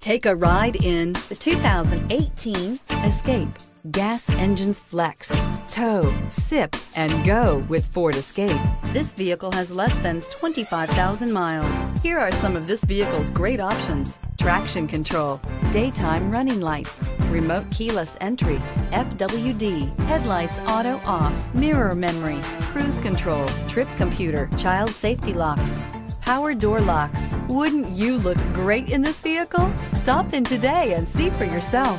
Take a ride in the 2018 Escape. Gas engines flex, tow, sip, and go with Ford Escape. This vehicle has less than 25,000 miles. Here are some of this vehicle's great options. Traction control, daytime running lights, remote keyless entry, FWD, headlights auto off, mirror memory, cruise control, trip computer, child safety locks, power door locks. Wouldn't you look great in this vehicle? Stop in today and see for yourself.